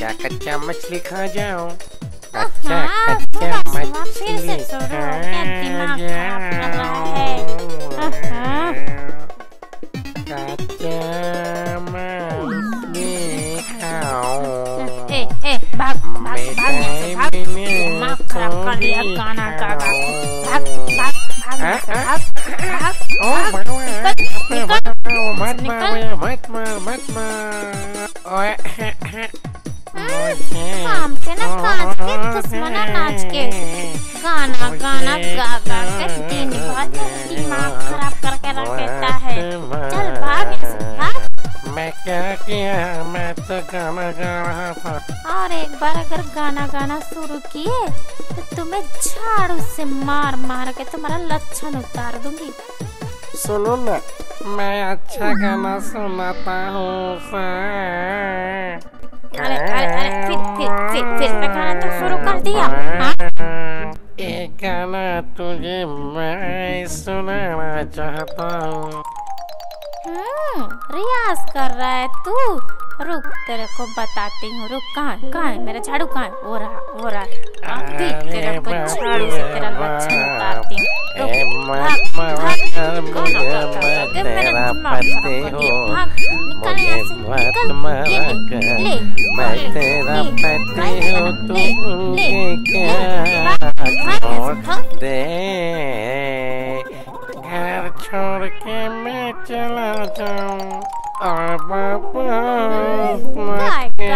कच्चा कच्चा मछली खा जाओ कच्चा हाँ, कच्चा थोड़ा सा फिर से मछली शुरू खा हो गया, दिमाग खराब कर रहा है। हाँ। कच्चा मछली खाओ ए ए भाग भाग भाग यहाँ से भाग दिमाग खराब कर दिया गाना गा गा के। भाग भाग भाग यहाँ से भाग भाग ओ भगवान निकल, मत निकल। मार मत मार मत मार ओए मुझे के ना के दुश्मना नाच के गाना गाना गा गा के दिन भर दिमाग खराब करके रख देता है चल भाग मैं क्या किया मैं तो गाना गा रहा था और एक बार अगर गाना गाना शुरू किए तो तुम्हें झाड़ू से मार मार के तुम्हारा लक्षण उतार दूँगी सुनो ना, मैं अच्छा गाना सुनाता हूँ अरे अरे अरे फिर फिर फिर फिर से गाना तो शुरू कर दिया हाँ? गाना तुझे मैं सुनाना चाहता हूँ रियाज कर रहा है तू रुक तेरे को बताती हूँ रुक कहाँ है कहाँ है मेरा झाड़ू कहाँ है रहा वो रहा अभी तेरे को झाड़ू से तेरा लक्षण उतारती हूँ भाग, भाग, मार गाना मुझे गा गा मैं के मेरा तेरा दिमाग खराब कर दिया। भाग, मुझे तेरा पति हूँ तू मुझे दे छोड़ के मैं चला जाऊँ और वापस बनोगे,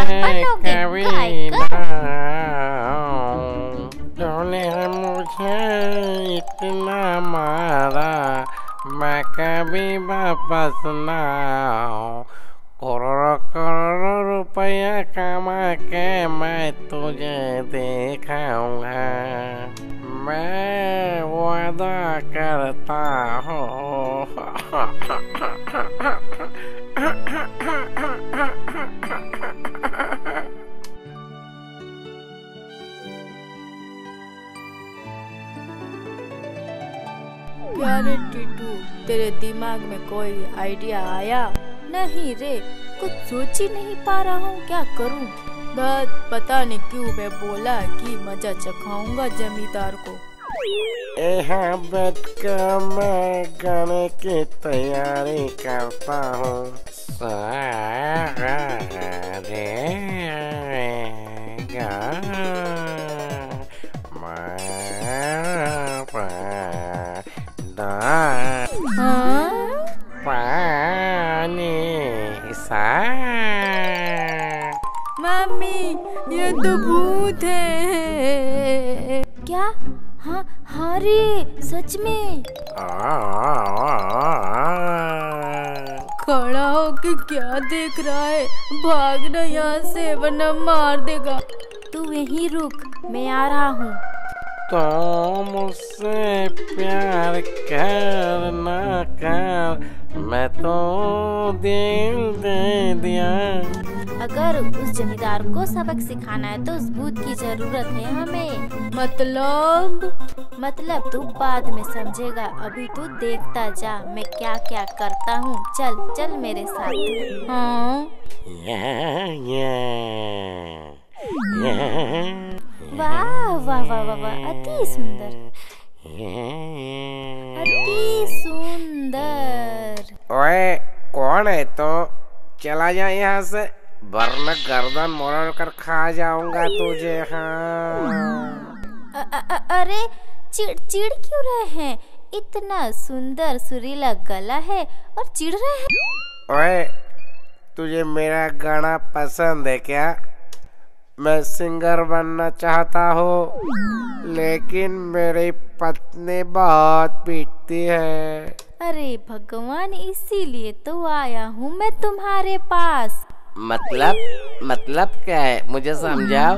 कभी। तूने मुझे इतना मारा मैं कभी वापस ना। करोड़ों रुपया कमा के मैं तुझे दिखाऊँगा। मैं वादा करता हूँ। क्या रे टीटू, तेरे दिमाग में कोई आइडिया आया? नहीं रे, कुछ सोच ही नहीं पा रहा हूँ, क्या करूँ? बस पता नहीं क्यों मैं बोला कि मज़ा चखाऊँगा जमींदार को। यहाँ बैठ कर मैं गाने की तैयारी करता हूँ। मम्मी ये तो भूत है। क्या? हाँ हाँ रे सच में। खड़ा हो के क्या देख रहा है? भागना यहाँ से वरना मार देगा। तू यहीं रुक मैं आ रहा हूँ। तो मुझसे प्यार करना कर मैं तो दिल दे दिया। अगर उस जमींदार को सबक सिखाना है तो उस भूत की ज़रूरत है हमें। मतलब? मतलब तू बाद में समझेगा अभी तू देखता जा मैं क्या क्या करता हूँ चल चल मेरे साथ। हाँ। या, या, या, वाह वाह वाह वाह वाह अति सुंदर। अति सुंदर। ओए कौन है तो? चला जा यहाँ से वरना गर्दन मोड़ कर खा जाऊँगा तुझे हाँ। अ- अ- अ- अरे चिड़ चिड़ क्यों रहे हैं? इतना सुंदर सुरीला गला है और चिड़ रहे हैं। ओए तुझे मेरा गाना पसंद है क्या? मैं सिंगर बनना चाहता हूँ। लेकिन मेरी पत्नी बहुत पीटती है। अरे भगवान इसीलिए तो आया हूँ मैं तुम्हारे पास। मतलब? मतलब क्या है? मुझे समझाओ।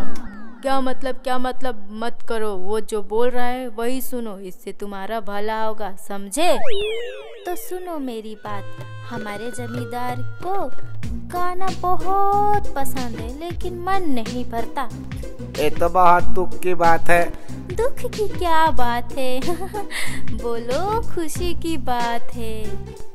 क्या मतलब क्या मतलब? मत करो। वो जो बोल रहा है वही सुनो। इससे तुम्हारा भला होगा समझे? तो सुनो मेरी बात। हमारे जमींदार को गाना बहुत पसंद है लेकिन मन नहीं भरता। ये तो बहुत दुख की बात है। दुख की क्या बात है? बोलो खुशी की बात है।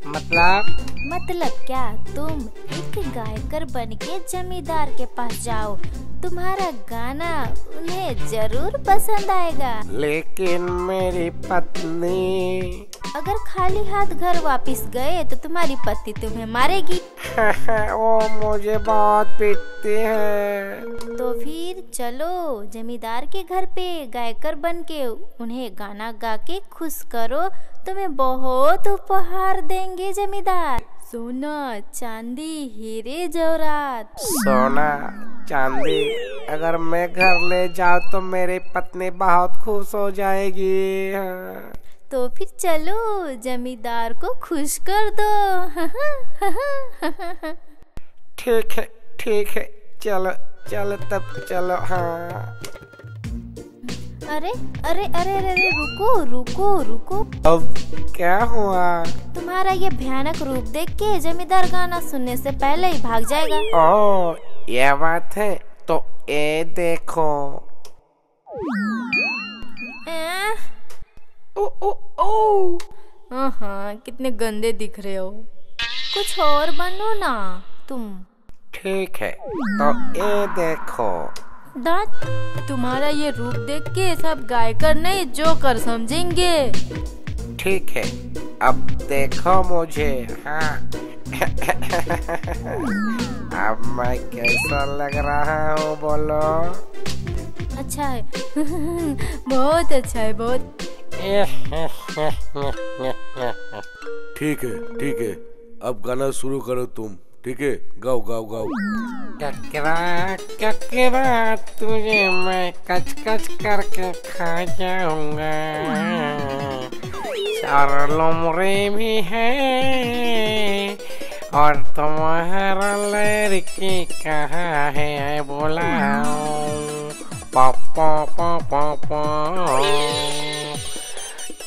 मतलब? मतलब क्या तुम एक गायकर बन के जमींदार के पास जाओ? तुम्हारा गाना उन्हें ज़रूर पसंद आएगा। लेकिन मेरी पत्नी। अगर खाली हाथ घर वापस गए तो तुम्हारी पत्नी तुम्हें मारेगी। वो मुझे बहुत पीटती है। तो फिर चलो जमींदार के घर पे गायकर बन के उन्हें गाना गा के खुश करो। तुम्हें बहुत उपहार देंगे जमींदार। सोना चांदी हीरे जवरात। सोना चांदी अगर मैं घर ले जाऊँ तो मेरी पत्नी बहुत खुश हो जाएगी। तो फिर चलो जमींदार को खुश कर दो। ठीक है ठीक है चलो चलो तब चलो हाँ। अरे अरे अरे अरे अरे रुको रुको रुको। अब क्या हुआ? तुम्हारा ये भयानक रूप देख के जमींदार गाना सुनने से पहले ही भाग जाएगा। ओ ये बात है तो ये देखो। एह, ओ ओ ओ। हाँ कितने गंदे दिख रहे हो। कुछ और बनो ना तुम। ठीक है तो ये देखो। दांत। तुम्हारा ये रूप देख के सब गायकर नहीं जो कर समझेंगे। ठीक है अब देखो मुझे। हाँ। अब मैं कैसा लग रहा हूँ बोलो। अच्छा है। बहुत अच्छा है बहुत। ठीक है ठीक है। अब गाना शुरू करो तुम। ठीक है, गाओ गाओ गाओ। ककरा ककरा तुझे मैं कच कच करके खा जाऊँगा। चार लोमरे भी है, और तुम्हारा लड़की कहाँ है बोलाओ। पापा पापा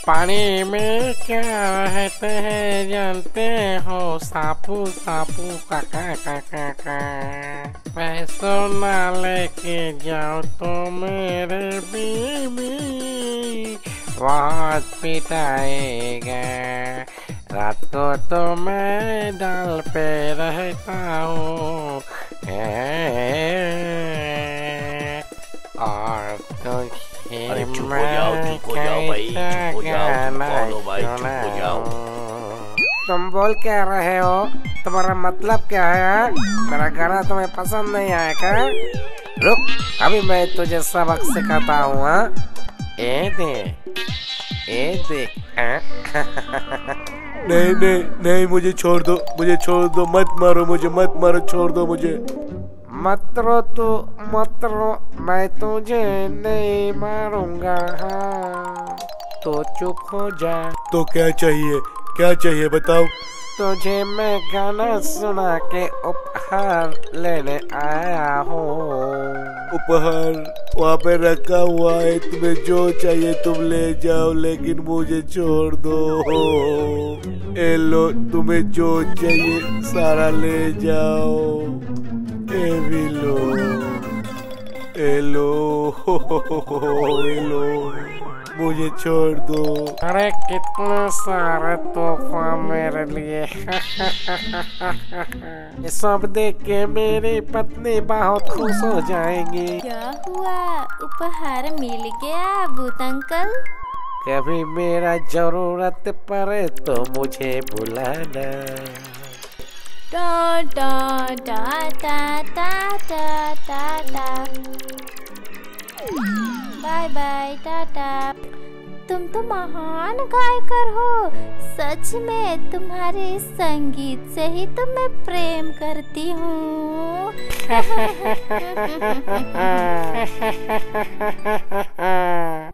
पानी में क्या रहते हैं जानते हो? सापू सापू काका काका का पैसों ना लेके जाओ तो मेरे बीबी बहुत पिटाएगा रात को तो मैं डाल पे रहता हूँ। अरे चुप हो जाओ, चुप हो जाओ भाई, चुप हो जाओ, बोलो भाई, चुप हो जाओ। तुम बोल क्या रहे हो तुम्हारा मतलब क्या है? मेरा गाना तुम्हें पसंद नहीं आया क्या रुक अभी मैं तुझे सबक सिखाता हूँ हाँ? ए दे ए दे हाँ? नहीं नहीं नहीं मुझे छोड़ दो मुझे छोड़ दो मत मारो मुझे मत मारो छोड़ दो मुझे मत रो तू मत रो मैं तुझे नहीं मारूँगा। हाँ तो चुप हो जा। तो क्या चाहिए? क्या चाहिए बताओ? तुझे मैं गाना सुना के उपहार लेने आया हूँ। उपहार वहाँ पे रखा हुआ है तुम्हें जो चाहिए तुम ले जाओ लेकिन मुझे छोड़ दो। ए लो तुम्हें जो चाहिए सारा ले जाओ। ए भी लो ए लो ए लो मुझे छोड़ दो अरे कितने सारे तोहफा मेरे लिए। ये सब देख के मेरी पत्नी बहुत खुश हो जाएँगी। क्या हुआ? उपहार मिल गया भूत अंकल? कभी मेरा ज़रूरत पड़े तो मुझे बुलाना। Da da da da da da da da. तुम तो महान गायकर हो। सच में तुम्हारे संगीत से ही तो मैं प्रेम करती हूँ।